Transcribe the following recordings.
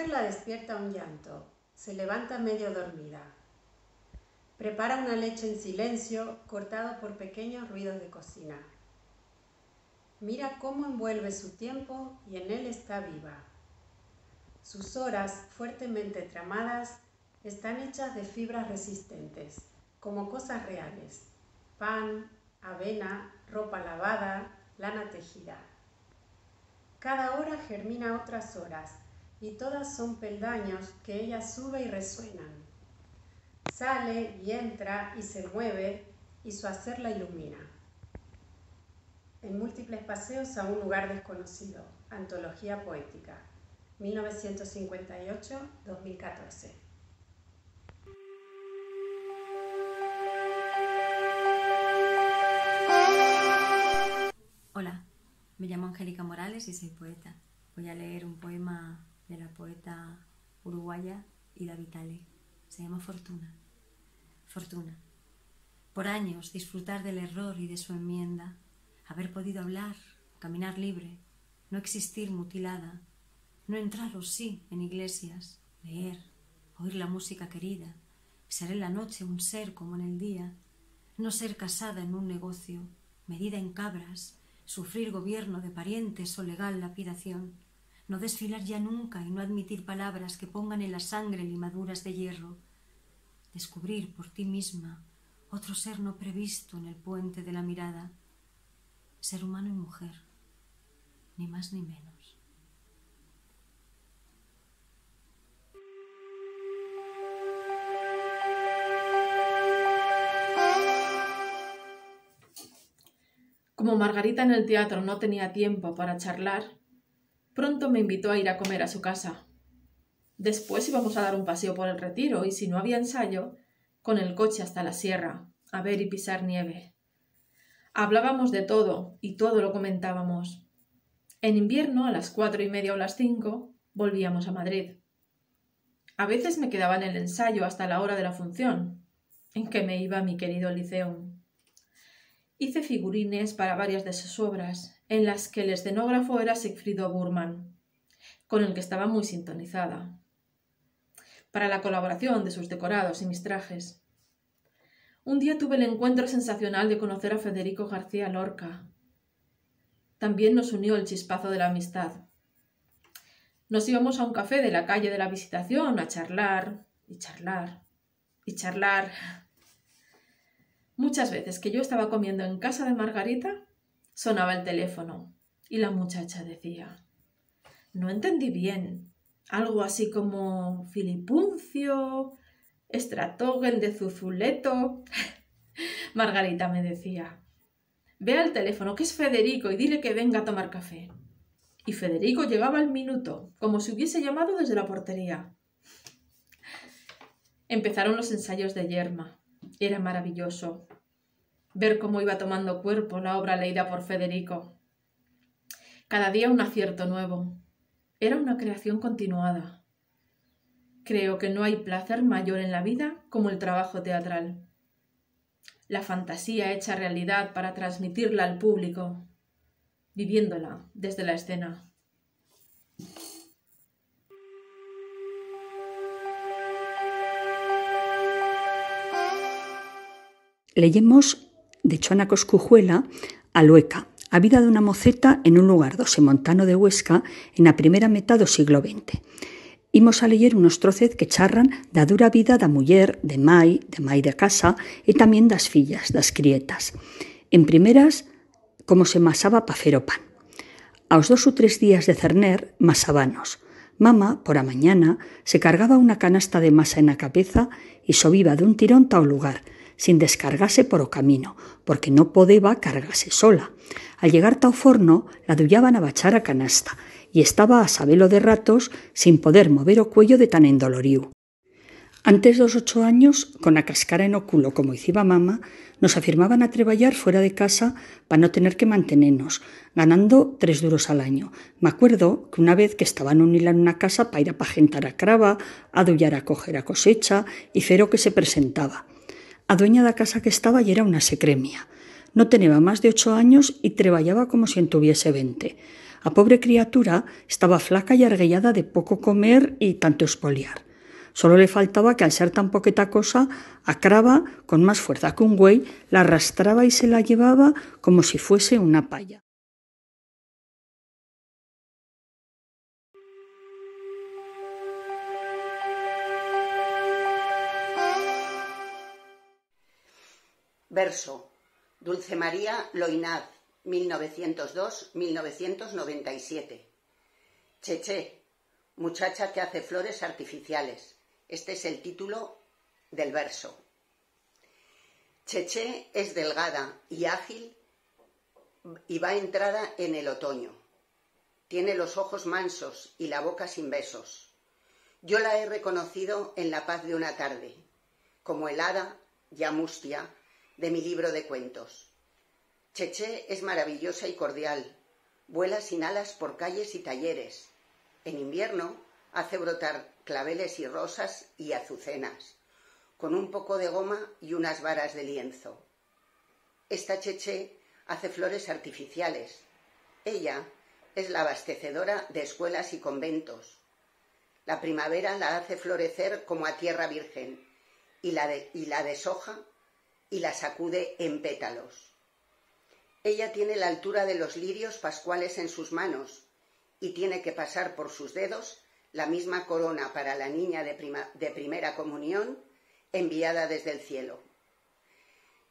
mujer la despierta un llanto. Se levanta medio dormida. Prepara una leche en silencio, cortado por pequeños ruidos de cocina. Mira cómo envuelve su tiempo y en él está viva. Sus horas, fuertemente tramadas, están hechas de fibras resistentes, como cosas reales. Pan, avena, ropa lavada, lana tejida. Cada hora germina otras horas y todas son peldaños que ella sube y resuenan. Sale y entra y se mueve y su hacer la ilumina. En múltiples paseos a un lugar desconocido. Antología poética. 1958-2014. Hola, me llamo Angélica Morales y soy poeta. Voy a leer un poema de la poeta uruguaya Ida Vitale. Se llama Fortuna. Fortuna. Por años disfrutar del error y de su enmienda, haber podido hablar, caminar libre, no existir mutilada, no entrar o sí en iglesias, leer, oír la música querida, ser en la noche un ser como en el día, no ser casada en un negocio, medida en cabras, sufrir gobierno de parientes o legal lapidación, no desfilar ya nunca y no admitir palabras que pongan en la sangre limaduras de hierro, descubrir por ti misma otro ser no previsto en el puente de la mirada, ser humano y mujer, ni más ni menos. Como Margarita en el teatro no tenía tiempo para charlar, pronto me invitó a ir a comer a su casa. Después íbamos a dar un paseo por el retiro y si no había ensayo, con el coche hasta la sierra, a ver y pisar nieve. Hablábamos de todo y todo lo comentábamos. En invierno, a las cuatro y media o las cinco, volvíamos a Madrid. A veces me quedaba en el ensayo hasta la hora de la función, en que me iba mi querido Liceum. Hice figurines para varias de sus obras, en las que el escenógrafo era Sigfrido Burman, con el que estaba muy sintonizada, para la colaboración de sus decorados y mis trajes. Un día tuve el encuentro sensacional de conocer a Federico García Lorca. También nos unió el chispazo de la amistad. Nos íbamos a un café de la calle de la Visitación a charlar y charlar y charlar. Muchas veces que yo estaba comiendo en casa de Margarita, sonaba el teléfono y la muchacha decía, no entendí bien, algo así como Filipuncio, Estratogen de Zuzuleto. Margarita me decía, ve al teléfono, que es Federico, y dile que venga a tomar café. Y Federico llegaba al minuto, como si hubiese llamado desde la portería. Empezaron los ensayos de Yerma. Era maravilloso ver cómo iba tomando cuerpo la obra leída por Federico. Cada día un acierto nuevo. Era una creación continuada. Creo que no hay placer mayor en la vida como el trabajo teatral. La fantasía hecha realidad para transmitirla al público, viviéndola desde la escena. Leemos de Chona Coscujuela a Lueca, a vida dunha moceta en un lugar do Semontano de Huesca en a primeira metade do siglo XX. Imos a leer unos trocez que charran da dura vida da muller, de mai, de mai de casa e tamén das fillas, das crietas. En primeras, como se masaba pa fer o pan. Aos dos ou tres días de cerner, masabanos. Mama, por a mañana, se cargaba unha canasta de masa en a cabeza e sobiba dun tirón tao lugar, sin descargarse por o camino, porque no podeba cargarse sola. Al llegar tao forno, la dullaban a bachar a canasta, y estaba a sabelo de ratos sin poder mover o cuello de tan endoloríu. Antes dos ocho años, con a cascara en o culo como hiciba mama, nos afirmaban a treballar fuera de casa para no tener que mantenernos, ganando tres duros al año. Me acuerdo que una vez que estaba un hila en una casa para ir a pajentar a crava, a dullar a coger a cosecha y cero que se presentaba. A dueña da casa que estaba y era unha secremia. No tenía más de ocho años y treballaba como si en tuviese veinte. A pobre criatura estaba flaca y arguellada de poco comer y tanto espoliar. Solo le faltaba que al ser tan poqueta cosa, Acraba, con más fuerza que un güey, la arrastraba y se la llevaba como si fuese una palla. Verso. Dulce María Loinaz, 1902-1997. Cheche, muchacha que hace flores artificiales. Este es el título del verso. Cheche es delgada y ágil y va entrada en el otoño. Tiene los ojos mansos y la boca sin besos. Yo la he reconocido en la paz de una tarde, como el hada Yamustia de mi libro de cuentos. Cheche es maravillosa y cordial. Vuela sin alas por calles y talleres. En invierno hace brotar claveles y rosas y azucenas, con un poco de goma y unas varas de lienzo. Esta Cheche hace flores artificiales. Ella es la abastecedora de escuelas y conventos. La primavera la hace florecer como a tierra virgen y la, y la deshoja y la sacude en pétalos. Ella tiene la altura de los lirios pascuales en sus manos y tiene que pasar por sus dedos la misma corona para la niña de, primera comunión enviada desde el cielo.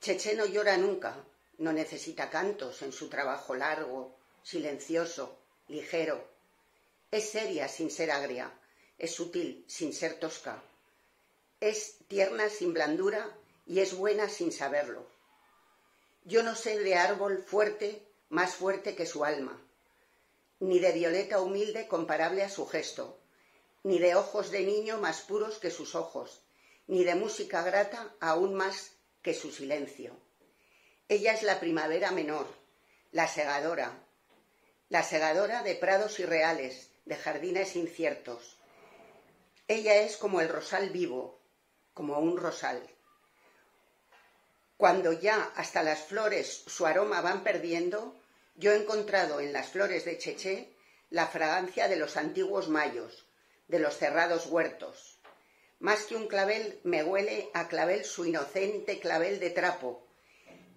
Cheche no llora nunca, no necesita cantos en su trabajo largo, silencioso, ligero. Es seria sin ser agria, es sutil sin ser tosca. Es tierna sin blandura y es buena sin saberlo. Yo no sé de árbol fuerte más fuerte que su alma, ni de violeta humilde comparable a su gesto, ni de ojos de niño más puros que sus ojos, ni de música grata aún más que su silencio. Ella es la primavera menor, la segadora, la segadora de prados irreales, de jardines inciertos. Ella es como el rosal vivo, como un rosal. Cuando ya hasta las flores su aroma van perdiendo, yo he encontrado en las flores de Cheché la fragancia de los antiguos mayos, de los cerrados huertos. Más que un clavel me huele a clavel su inocente clavel de trapo,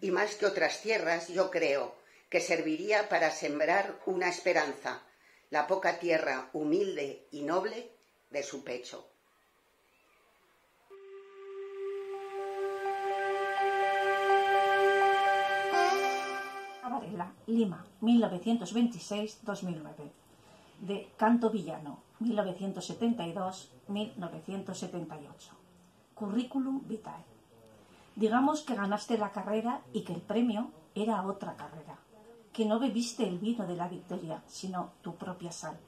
y más que otras tierras yo creo que serviría para sembrar una esperanza, la poca tierra humilde y noble de su pecho. Lima, 1926-2009. De Canto Villano, 1972-1978. Curriculum vitae. Digamos que ganaste la carrera y que el premio era otra carrera. Que no bebiste el vino de la victoria, sino tu propia sal.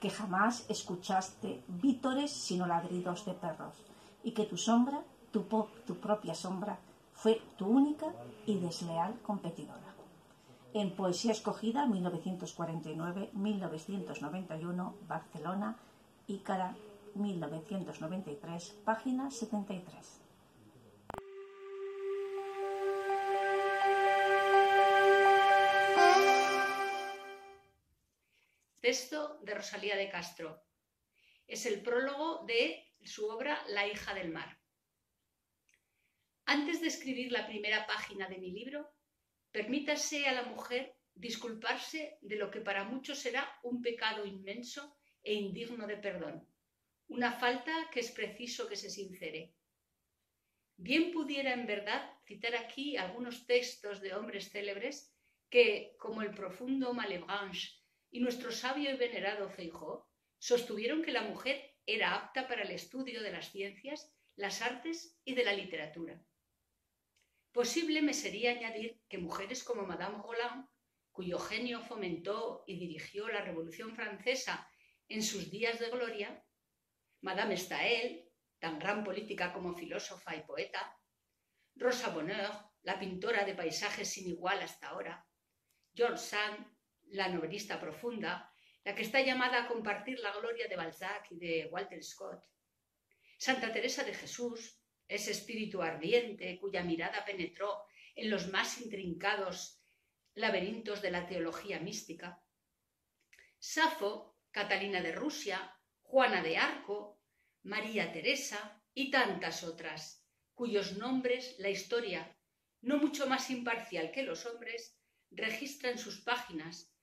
Que jamás escuchaste vítores sino ladridos de perros. Y que tu sombra, tu, tu propia sombra, fue tu única y desleal competidora en Poesía Escogida 1949-1991, Barcelona, Ícara 1993, página 73. Texto de Rosalía de Castro. Es el prólogo de su obra La hija del mar. Antes de escribir la primera página de mi libro, Permítase a la mujer disculparse de lo que para muchos será un pecado inmenso e indigno de perdón, una falta que es preciso que se sincere. Bien pudiera en verdad citar aquí algunos textos de hombres célebres que, como el profundo Malebranche y nuestro sabio y venerado Feijó, sostuvieron que la mujer era apta para el estudio de las ciencias, las artes y de la literatura. Posible me sería añadir que mujeres como Madame Roland, cuyo genio fomentó y dirigió la Revolución Francesa en sus días de gloria, Madame Staël, tan gran política como filósofa y poeta, Rosa Bonheur, la pintora de paisajes sin igual hasta ahora, George Sand, la novelista profunda, la que está llamada a compartir la gloria de Balzac y de Walter Scott, Santa Teresa de Jesús, ese espíritu ardiente cuya mirada penetró en los más intrincados laberintos de la teología mística. Safo, Catalina de Rusia, Juana de Arco, María Teresa y tantas otras, cuyos nombres la historia, no mucho más imparcial que los hombres, registra en sus páginas,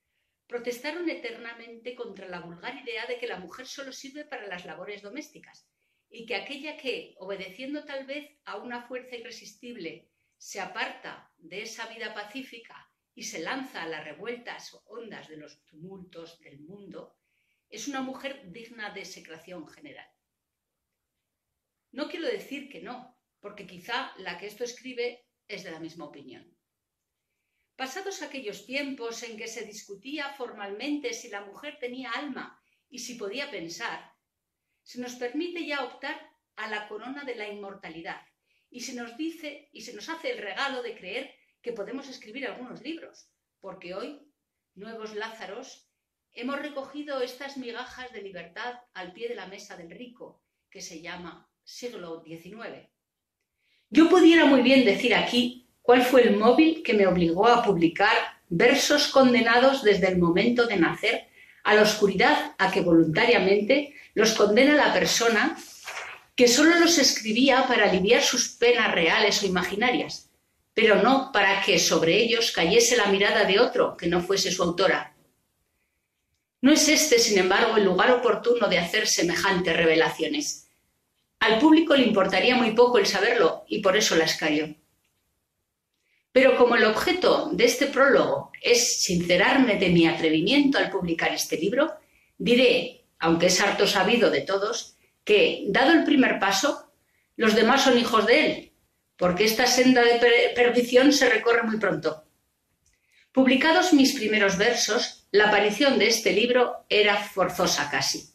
protestaron eternamente contra la vulgar idea de que la mujer solo sirve para las labores domésticas y que aquella que, obedeciendo tal vez a una fuerza irresistible, se aparta de esa vida pacífica y se lanza a las revueltas ondas de los tumultos del mundo, es una mujer digna de secreción general. No quiero decir que no, porque quizá la que esto escribe es de la misma opinión. Pasados aquellos tiempos en que se discutía formalmente si la mujer tenía alma y si podía pensar, se nos permite ya optar a la corona de la inmortalidad y se nos dice y se nos hace el regalo de creer que podemos escribir algunos libros, porque hoy, nuevos Lázaros, hemos recogido estas migajas de libertad al pie de la mesa del rico, que se llama siglo XIX. Yo pudiera muy bien decir aquí cuál fue el móvil que me obligó a publicar versos condenados desde el momento de nacer a la oscuridad a que voluntariamente los condena la persona que solo los escribía para aliviar sus penas reales o imaginarias, pero no para que sobre ellos cayese la mirada de otro que no fuese su autora. No es este, sin embargo, el lugar oportuno de hacer semejantes revelaciones. Al público le importaría muy poco el saberlo y por eso las callo. Pero como el objeto de este prólogo es sincerarme de mi atrevimiento al publicar este libro, diré, aunque es harto sabido de todos, que, dado el primer paso, los demás son hijos de él, porque esta senda de perdición se recorre muy pronto. Publicados mis primeros versos, la aparición de este libro era forzosa casi.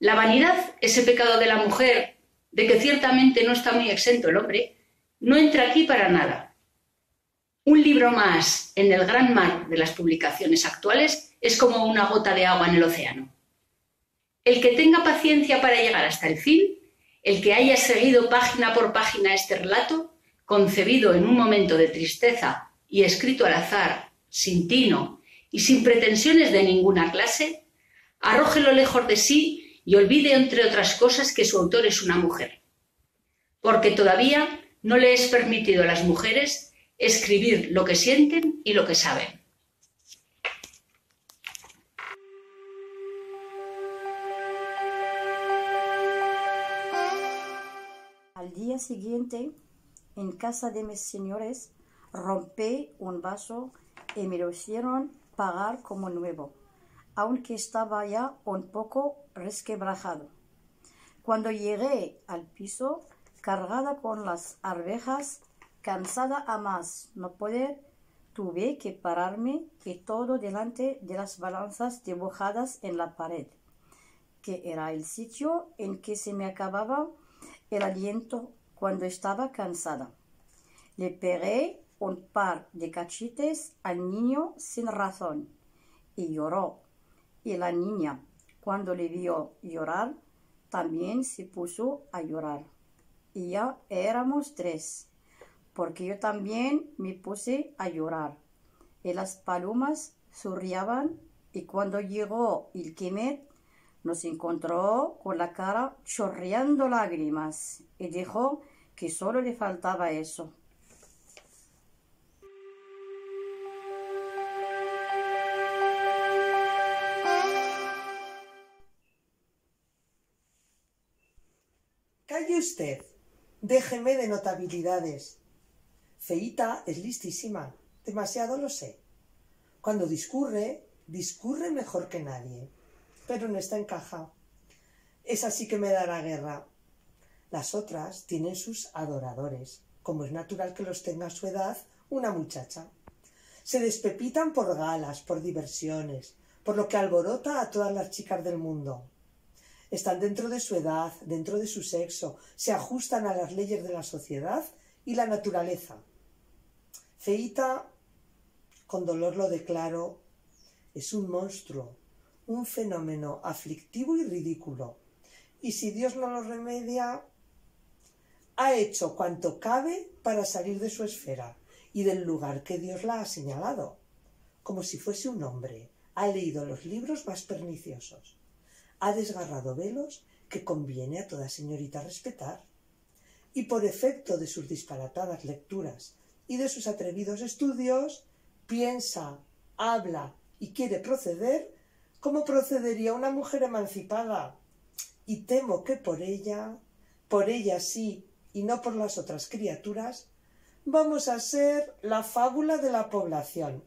La vanidad, ese pecado de la mujer, de que ciertamente no está muy exento el hombre, no entra aquí para nada. Un libro más en el gran mar de las publicaciones actuales es como una gota de agua en el océano. El que tenga paciencia para llegar hasta el fin, el que haya seguido página por página este relato, concebido en un momento de tristeza y escrito al azar, sin tino y sin pretensiones de ninguna clase, arrójelo lejos de sí y olvide, entre otras cosas, que su autor es una mujer. Porque todavía no le es permitido a las mujeres escribir lo que sienten y lo que saben. Al día siguiente, en casa de mis señores, rompí un vaso y me lo hicieron pagar como nuevo aunque estaba ya un poco resquebrajado. Cuando llegué al piso, cargada con las arvejas, cansada a más no poder, tuve que pararme y todo delante de las balanzas dibujadas en la pared, que era el sitio en que se me acababa el aliento cuando estaba cansada. Le pegué un par de cachetes al niño sin razón y lloró y la niña, cuando le vio llorar, también se puso a llorar. Y ya éramos tres, porque yo también me puse a llorar. Y las palomas surriaban y cuando llegó el Kemet, nos encontró con la cara chorreando lágrimas y dijo que solo le faltaba eso. usted. Déjeme de notabilidades. Feita es listísima. Demasiado lo sé. Cuando discurre, discurre mejor que nadie. Pero no está en caja. Es así que me dará guerra. Las otras tienen sus adoradores, como es natural que los tenga a su edad una muchacha. Se despepitan por galas, por diversiones, por lo que alborota a todas las chicas del mundo están dentro de su edad, dentro de su sexo, se ajustan a las leyes de la sociedad y la naturaleza. Feita, con dolor lo declaro, es un monstruo, un fenómeno aflictivo y ridículo. Y si Dios no lo remedia, ha hecho cuanto cabe para salir de su esfera y del lugar que Dios la ha señalado, como si fuese un hombre. Ha leído los libros más perniciosos. Ha desgarrado velos que conviene a toda señorita respetar. Y por efecto de sus disparatadas lecturas y de sus atrevidos estudios, piensa, habla y quiere proceder como procedería una mujer emancipada. Y temo que por ella, por ella sí y no por las otras criaturas, vamos a ser la fábula de la población.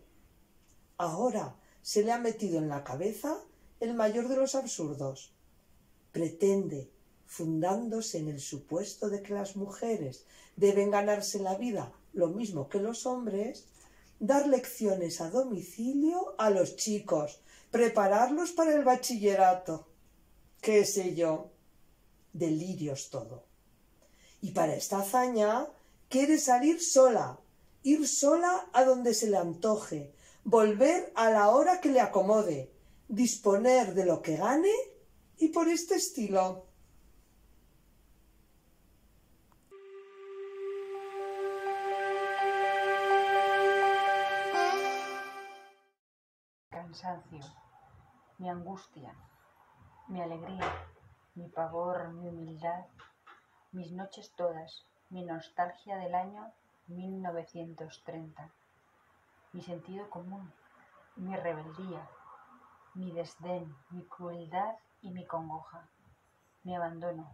Ahora se le ha metido en la cabeza el mayor de los absurdos. Pretende, fundándose en el supuesto de que las mujeres deben ganarse la vida lo mismo que los hombres, dar lecciones a domicilio a los chicos, prepararlos para el bachillerato. ¿Qué sé yo? Delirios todo. Y para esta hazaña quiere salir sola, ir sola a donde se le antoje, volver a la hora que le acomode, disponer de lo que gane y por este estilo. Mi angustia, mi alegría, mi pavor, mi humildad, mis noches todas, mi nostalgia del año 1930, mi sentido común, mi rebeldía, mi desdén, mi crueldad y mi congoja, mi abandono,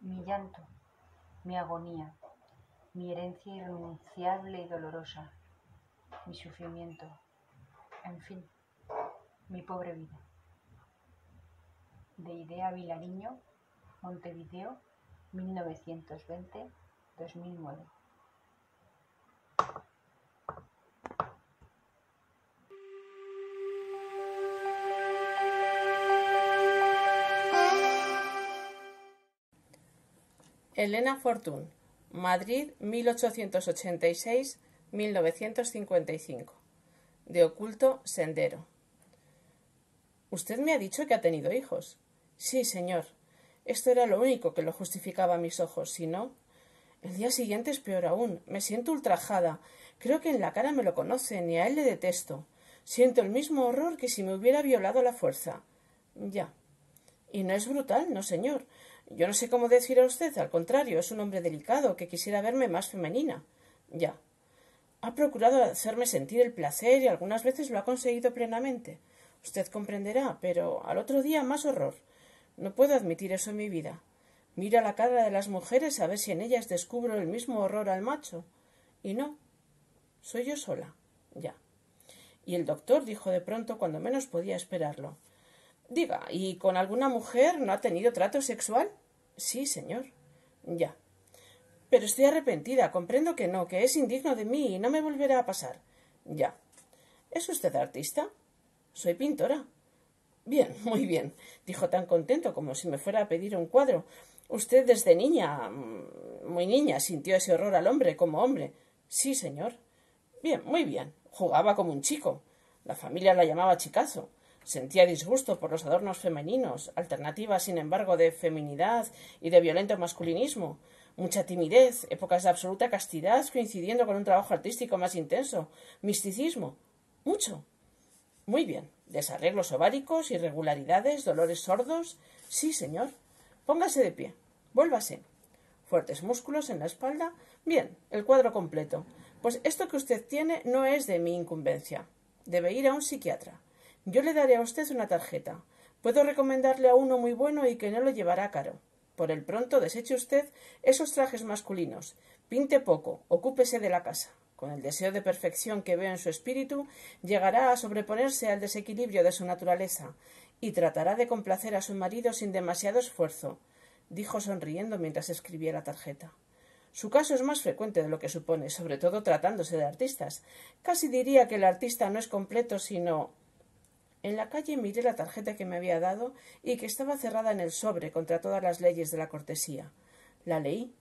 mi llanto, mi agonía, mi herencia irrenunciable y dolorosa, mi sufrimiento, en fin, mi pobre vida. De Idea Vilariño, Montevideo, 1920-2009. Elena Fortún, Madrid 1886-1955. De oculto sendero. Usted me ha dicho que ha tenido hijos. Sí, señor. Esto era lo único que lo justificaba a mis ojos, si no. El día siguiente es peor aún. Me siento ultrajada. Creo que en la cara me lo conocen y a él le detesto. Siento el mismo horror que si me hubiera violado la fuerza. Ya. Y no es brutal, no, señor. Yo no sé cómo decir a usted, al contrario, es un hombre delicado que quisiera verme más femenina. Ya. Ha procurado hacerme sentir el placer y algunas veces lo ha conseguido plenamente. Usted comprenderá, pero al otro día más horror. No puedo admitir eso en mi vida. Miro la cara de las mujeres a ver si en ellas descubro el mismo horror al macho. Y no. Soy yo sola. Ya. Y el doctor dijo de pronto cuando menos podía esperarlo. Diga, ¿y con alguna mujer no ha tenido trato sexual? Sí, señor. Ya. Pero estoy arrepentida. Comprendo que no, que es indigno de mí y no me volverá a pasar. Ya. ¿Es usted artista? Soy pintora. Bien, muy bien, dijo tan contento como si me fuera a pedir un cuadro. Usted desde niña, mm, muy niña, sintió ese horror al hombre como hombre. Sí, señor. Bien, muy bien. Jugaba como un chico. La familia la llamaba chicazo. Sentía disgusto por los adornos femeninos, alternativas, sin embargo, de feminidad y de violento masculinismo, mucha timidez, épocas de absoluta castidad coincidiendo con un trabajo artístico más intenso, misticismo, mucho. Muy bien. Desarreglos ováricos, irregularidades, dolores sordos. Sí, señor. Póngase de pie. Vuélvase. Fuertes músculos en la espalda. Bien, el cuadro completo. Pues esto que usted tiene no es de mi incumbencia. Debe ir a un psiquiatra. Yo le daré a usted una tarjeta. Puedo recomendarle a uno muy bueno y que no lo llevará caro. Por el pronto deseche usted esos trajes masculinos. Pinte poco, ocúpese de la casa. Con el deseo de perfección que veo en su espíritu, llegará a sobreponerse al desequilibrio de su naturaleza y tratará de complacer a su marido sin demasiado esfuerzo, dijo sonriendo mientras escribía la tarjeta. Su caso es más frecuente de lo que supone, sobre todo tratándose de artistas. Casi diría que el artista no es completo, sino en la calle miré la tarjeta que me había dado y que estaba cerrada en el sobre contra todas las leyes de la cortesía. La leí.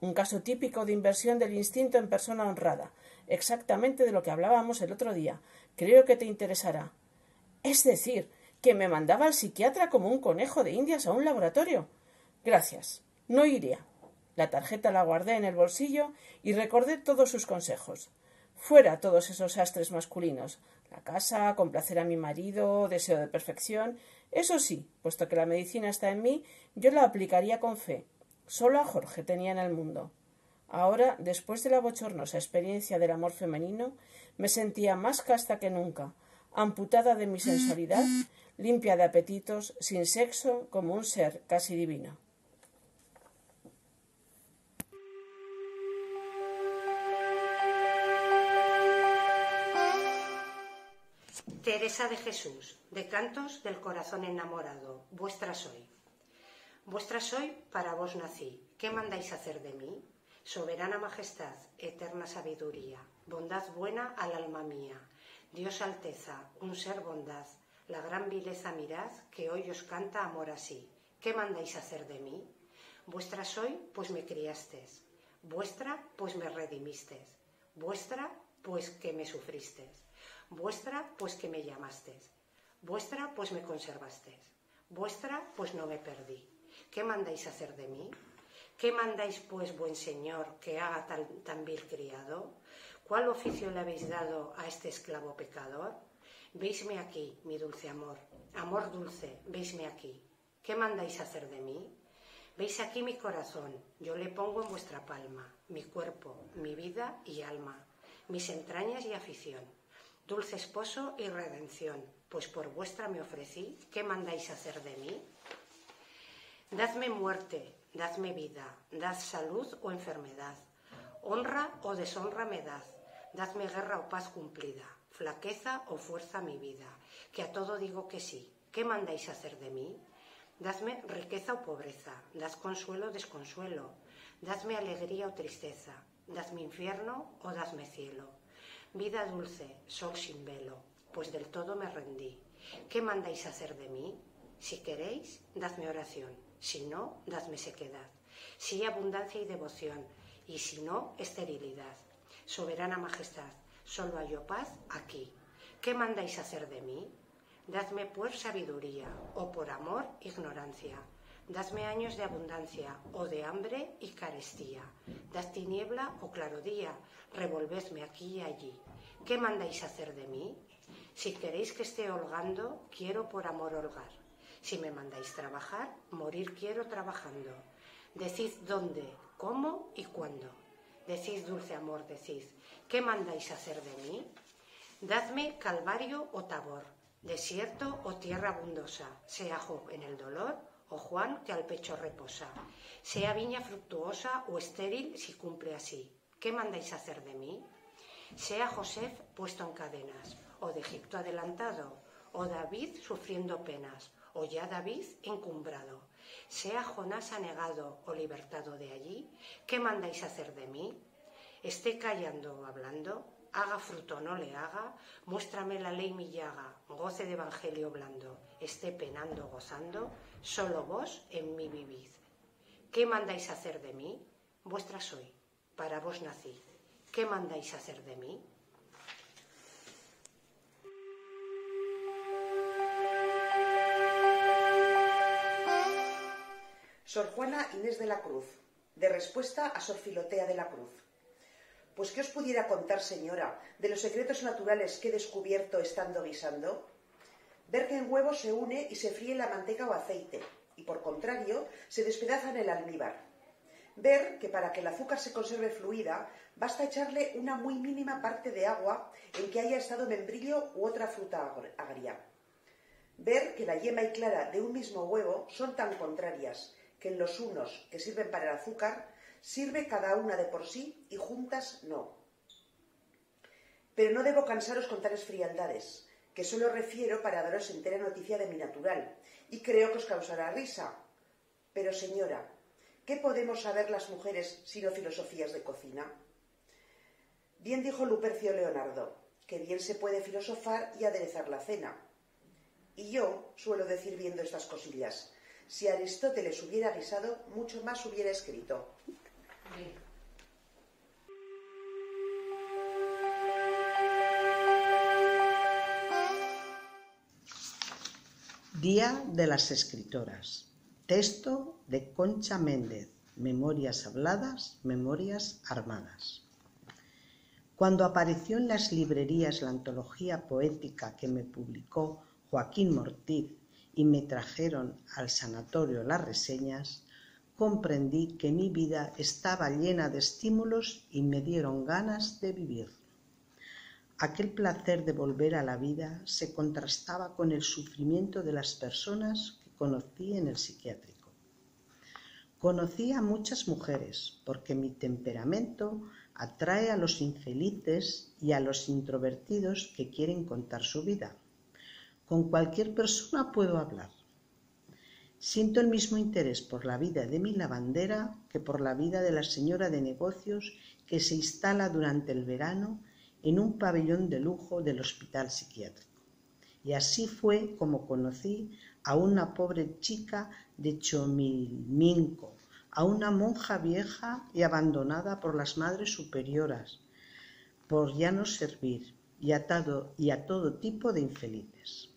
Un caso típico de inversión del instinto en persona honrada, exactamente de lo que hablábamos el otro día. Creo que te interesará. Es decir, que me mandaba al psiquiatra como un conejo de indias a un laboratorio. Gracias. No iría. La tarjeta la guardé en el bolsillo y recordé todos sus consejos. Fuera todos esos astres masculinos. La casa, complacer a mi marido, deseo de perfección. Eso sí, puesto que la medicina está en mí, yo la aplicaría con fe. Solo a Jorge tenía en el mundo. Ahora, después de la bochornosa experiencia del amor femenino, me sentía más casta que nunca, amputada de mi sensualidad, limpia de apetitos, sin sexo, como un ser casi divino. Teresa de Jesús, de Cantos del Corazón Enamorado, vuestra soy. Vuestra soy, para vos nací. ¿Qué mandáis hacer de mí? Soberana majestad, eterna sabiduría, bondad buena al alma mía, Dios alteza, un ser bondad, la gran vileza mirad, que hoy os canta amor así. ¿Qué mandáis hacer de mí? Vuestra soy, pues me criastes. Vuestra, pues me redimistes. Vuestra, pues que me sufristes. Vuestra, pues que me llamastes. Vuestra, pues me conservastes. Vuestra, pues no me perdí. ¿Qué mandáis hacer de mí? ¿Qué mandáis, pues, buen señor, que haga tan, tan vil criado? ¿Cuál oficio le habéis dado a este esclavo pecador? Veisme aquí, mi dulce amor, amor dulce, veisme aquí. ¿Qué mandáis hacer de mí? Veis aquí mi corazón, yo le pongo en vuestra palma, mi cuerpo, mi vida y alma, mis entrañas y afición dulce esposo y redención, pues por vuestra me ofrecí, ¿qué mandáis hacer de mí? Dadme muerte, dadme vida, dad salud o enfermedad, honra o deshonra me dad, dadme guerra o paz cumplida, flaqueza o fuerza mi vida, que a todo digo que sí, ¿qué mandáis hacer de mí? Dadme riqueza o pobreza, dad consuelo o desconsuelo, dadme alegría o tristeza, dadme infierno o dadme cielo Vida dulce, sol sin velo, pues del todo me rendí. ¿Qué mandáis hacer de mí? Si queréis, dadme oración, si no, dadme sequedad. Si abundancia y devoción, y si no, esterilidad. Soberana majestad, solo hallo paz aquí. ¿Qué mandáis hacer de mí? Dadme pues sabiduría, o por amor ignorancia. Dadme años de abundancia, o de hambre y carestía. Dad tiniebla o claro día, revolvedme aquí y allí. ¿Qué mandáis hacer de mí? Si queréis que esté holgando, quiero por amor holgar. Si me mandáis trabajar, morir quiero trabajando. Decid dónde, cómo y cuándo. Decid, dulce amor, decid, ¿qué mandáis hacer de mí? Dadme calvario o tabor, desierto o tierra abundosa, sea Job en el dolor o Juan que al pecho reposa, sea viña fructuosa o estéril si cumple así. ¿Qué mandáis hacer de mí? Sea José puesto en cadenas, o de Egipto adelantado, o David sufriendo penas, o ya David encumbrado. Sea Jonás anegado o libertado de allí, ¿qué mandáis hacer de mí? Esté callando o hablando, haga fruto o no le haga, muéstrame la ley mi llaga, goce de evangelio blando, esté penando o gozando, solo vos en mí vivid. ¿Qué mandáis hacer de mí? Vuestra soy, para vos nací. ¿Qué mandáis hacer de mí? Sor Juana Inés de la Cruz, de respuesta a Sor Filotea de la Cruz. Pues ¿qué os pudiera contar, señora, de los secretos naturales que he descubierto estando guisando? Ver que en huevo se une y se fríe la manteca o aceite, y por contrario se despedaza en el almíbar ver que para que el azúcar se conserve fluida basta echarle una muy mínima parte de agua en que haya estado membrillo u otra fruta agria. Ver que la yema y clara de un mismo huevo son tan contrarias que en los unos que sirven para el azúcar sirve cada una de por sí y juntas no. Pero no debo cansaros con tales frialdades, que solo refiero para daros entera noticia de mi natural, y creo que os causará risa. Pero señora, ¿Qué podemos saber las mujeres sino filosofías de cocina? Bien dijo Lupercio Leonardo, que bien se puede filosofar y aderezar la cena. Y yo suelo decir viendo estas cosillas, si Aristóteles hubiera guisado, mucho más hubiera escrito. Día de las Escritoras. Texto de Concha Méndez, memorias habladas, memorias armadas. Cuando apareció en las librerías la antología poética que me publicó Joaquín Mortiz y me trajeron al sanatorio las reseñas, comprendí que mi vida estaba llena de estímulos y me dieron ganas de vivir. Aquel placer de volver a la vida se contrastaba con el sufrimiento de las personas que conocí en el psiquiátrico. Conocí a muchas mujeres porque mi temperamento atrae a los infelices y a los introvertidos que quieren contar su vida. Con cualquier persona puedo hablar. Siento el mismo interés por la vida de mi lavandera que por la vida de la señora de negocios que se instala durante el verano en un pabellón de lujo del hospital psiquiátrico. Y así fue como conocí a una pobre chica de Chomilminco, a una monja vieja y abandonada por las madres superioras, por ya no servir, y a todo, y a todo tipo de infelices.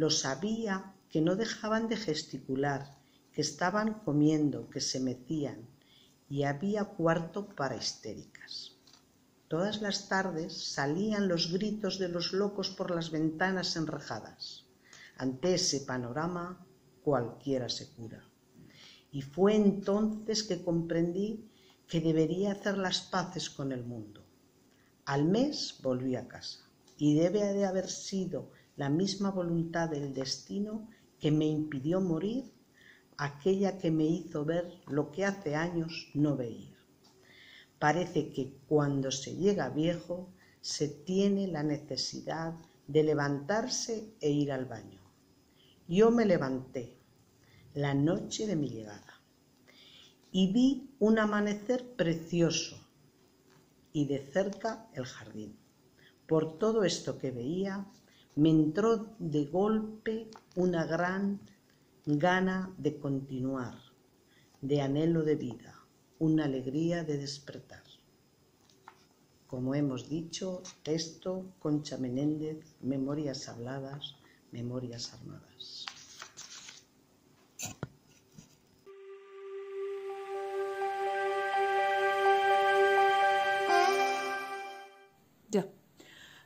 Lo sabía que no dejaban de gesticular, que estaban comiendo, que se mecían, y había cuarto para histéricas. Todas las tardes salían los gritos de los locos por las ventanas enrejadas. Ante ese panorama cualquiera se cura. Y fue entonces que comprendí que debería hacer las paces con el mundo. Al mes volví a casa y debe de haber sido la misma voluntad del destino que me impidió morir, aquella que me hizo ver lo que hace años no veía. Parece que cuando se llega viejo se tiene la necesidad de levantarse e ir al baño. Yo me levanté la noche de mi llegada y vi un amanecer precioso y de cerca el jardín. Por todo esto que veía, me entró de golpe una gran gana de continuar, de anhelo de vida una alegría de despertar. Como hemos dicho, texto Concha Menéndez, Memorias habladas, Memorias armadas.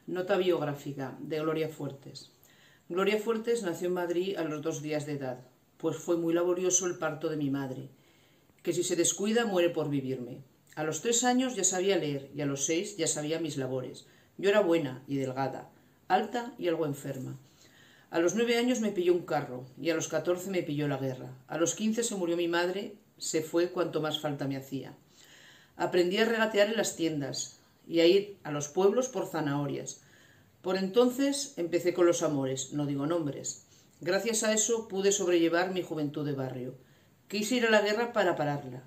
Nota biográfica de Gloria Fuertes. Gloria Fuertes nació en Madrid a los dos días de edad, pues fue muy laborioso el parto de mi madre que si se descuida muere por vivirme. A los tres años ya sabía leer y a los seis ya sabía mis labores. Yo era buena y delgada, alta y algo enferma. A los nueve años me pilló un carro y a los catorce me pilló la guerra. A los quince se murió mi madre, se fue cuanto más falta me hacía. Aprendí a regatear en las tiendas y a ir a los pueblos por zanahorias. Por entonces empecé con los amores, no digo nombres. Gracias a eso pude sobrellevar mi juventud de barrio. Quise ir a la guerra para pararla,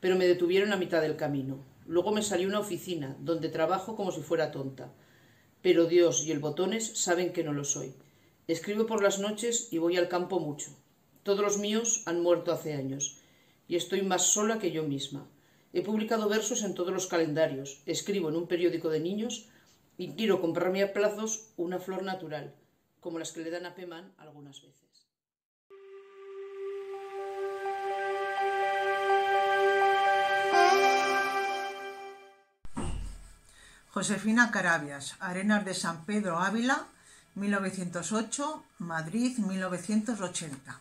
pero me detuvieron a mitad del camino. Luego me salió una oficina, donde trabajo como si fuera tonta. Pero Dios y el botones saben que no lo soy. Escribo por las noches y voy al campo mucho. Todos los míos han muerto hace años, y estoy más sola que yo misma. He publicado versos en todos los calendarios, escribo en un periódico de niños y quiero comprarme a plazos una flor natural, como las que le dan a Pemán algunas veces. Josefina Carabias, Arenas de San Pedro Ávila, 1908, Madrid, 1980.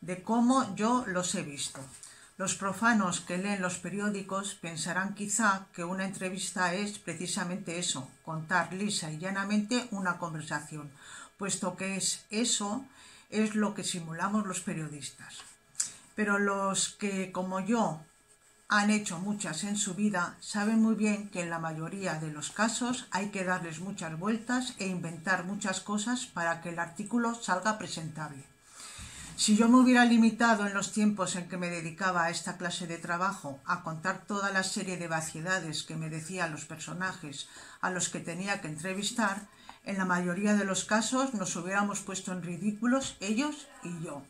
De cómo yo los he visto. Los profanos que leen los periódicos pensarán quizá que una entrevista es precisamente eso, contar lisa y llanamente una conversación, puesto que es eso es lo que simulamos los periodistas. Pero los que, como yo, han hecho muchas en su vida, saben muy bien que en la mayoría de los casos hay que darles muchas vueltas e inventar muchas cosas para que el artículo salga presentable. Si yo me hubiera limitado en los tiempos en que me dedicaba a esta clase de trabajo a contar toda la serie de vaciedades que me decían los personajes a los que tenía que entrevistar, en la mayoría de los casos nos hubiéramos puesto en ridículos ellos y yo.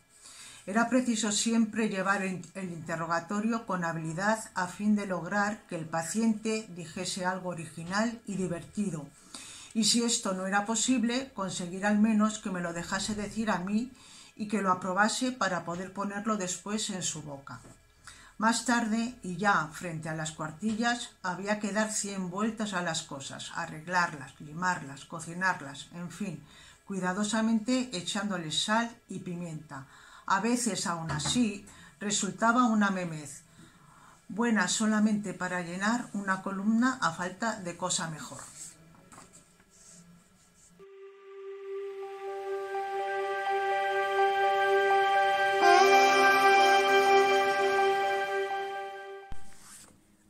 Era preciso siempre llevar el interrogatorio con habilidad a fin de lograr que el paciente dijese algo original y divertido. Y si esto no era posible, conseguir al menos que me lo dejase decir a mí y que lo aprobase para poder ponerlo después en su boca. Más tarde, y ya frente a las cuartillas, había que dar cien vueltas a las cosas, arreglarlas, limarlas, cocinarlas, en fin, cuidadosamente echándoles sal y pimienta. A veces, aún así, resultaba una memez, buena solamente para llenar una columna a falta de cosa mejor.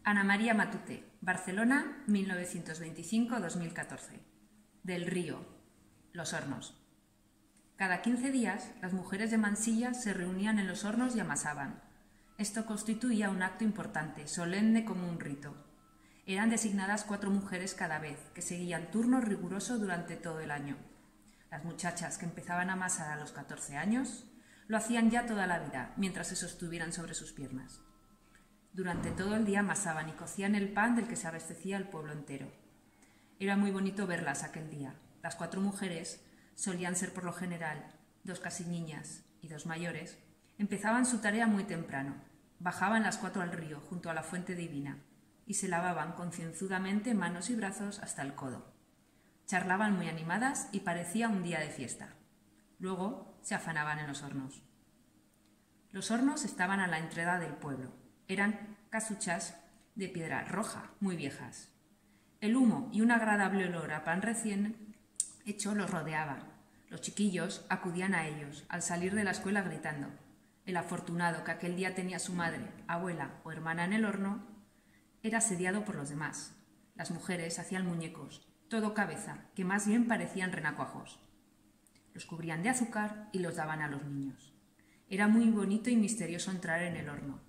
Ana María Matute, Barcelona, 1925-2014. Del Río, Los Hornos. Cada 15 días, las mujeres de Mansilla se reunían en los hornos y amasaban. Esto constituía un acto importante, solemne como un rito. Eran designadas cuatro mujeres cada vez, que seguían turno riguroso durante todo el año. Las muchachas que empezaban a amasar a los 14 años lo hacían ya toda la vida, mientras se sostuvieran sobre sus piernas. Durante todo el día amasaban y cocían el pan del que se abastecía el pueblo entero. Era muy bonito verlas aquel día. Las cuatro mujeres solían ser por lo general dos casi niñas y dos mayores. Empezaban su tarea muy temprano. Bajaban las cuatro al río, junto a la fuente divina, y se lavaban concienzudamente manos y brazos hasta el codo. Charlaban muy animadas y parecía un día de fiesta. Luego se afanaban en los hornos. Los hornos estaban a la entrada del pueblo eran casuchas de piedra roja, muy viejas. El humo y un agradable olor a pan recién hecho los rodeaban. Los chiquillos acudían a ellos al salir de la escuela gritando. El afortunado que aquel día tenía su madre, abuela o hermana en el horno era asediado por los demás. Las mujeres hacían muñecos, todo cabeza, que más bien parecían renacuajos. Los cubrían de azúcar y los daban a los niños. Era muy bonito y misterioso entrar en el horno.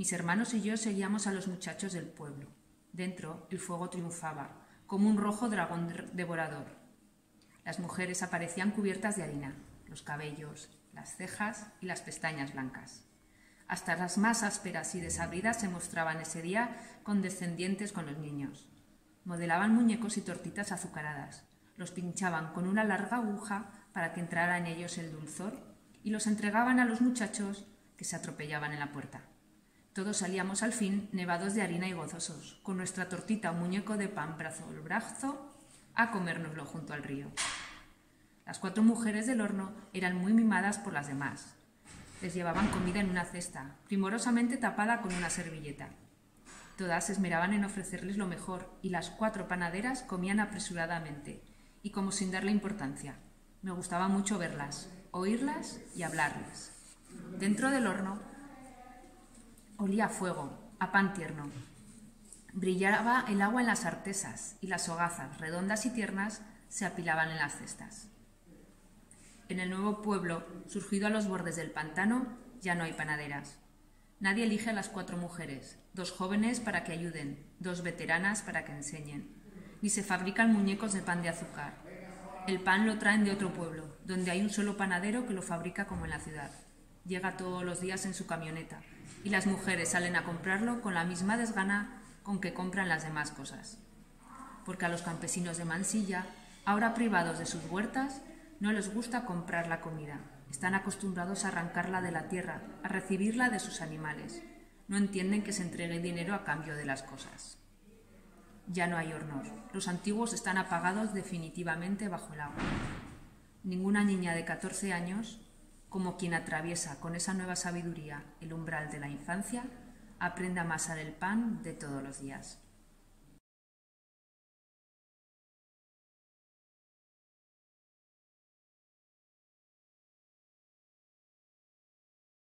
Mis hermanos y yo seguíamos a los muchachos del pueblo. Dentro el fuego triunfaba, como un rojo dragón devorador. Las mujeres aparecían cubiertas de harina, los cabellos, las cejas y las pestañas blancas. Hasta las más ásperas y desabridas se mostraban ese día condescendientes con los niños. Modelaban muñecos y tortitas azucaradas, los pinchaban con una larga aguja para que entrara en ellos el dulzor y los entregaban a los muchachos que se atropellaban en la puerta. Todos salíamos al fin nevados de harina y gozosos, con nuestra tortita o muñeco de pan brazo al brazo, a comérnoslo junto al río. Las cuatro mujeres del horno eran muy mimadas por las demás. Les llevaban comida en una cesta, primorosamente tapada con una servilleta. Todas se esmeraban en ofrecerles lo mejor y las cuatro panaderas comían apresuradamente y como sin darle importancia. Me gustaba mucho verlas, oírlas y hablarles. Dentro del horno Olía a fuego, a pan tierno. Brillaba el agua en las artesas y las hogazas, redondas y tiernas, se apilaban en las cestas. En el nuevo pueblo, surgido a los bordes del pantano, ya no hay panaderas. Nadie elige a las cuatro mujeres, dos jóvenes para que ayuden, dos veteranas para que enseñen. Ni se fabrican muñecos de pan de azúcar. El pan lo traen de otro pueblo, donde hay un solo panadero que lo fabrica como en la ciudad. Llega todos los días en su camioneta, y las mujeres salen a comprarlo con la misma desgana con que compran las demás cosas. Porque a los campesinos de Mansilla, ahora privados de sus huertas, no les gusta comprar la comida. Están acostumbrados a arrancarla de la tierra, a recibirla de sus animales. No entienden que se entregue dinero a cambio de las cosas. Ya no hay hornos. Los antiguos están apagados definitivamente bajo el agua. Ninguna niña de 14 años como quien atraviesa con esa nueva sabiduría el umbral de la infancia, aprende a amasar el pan de todos los días.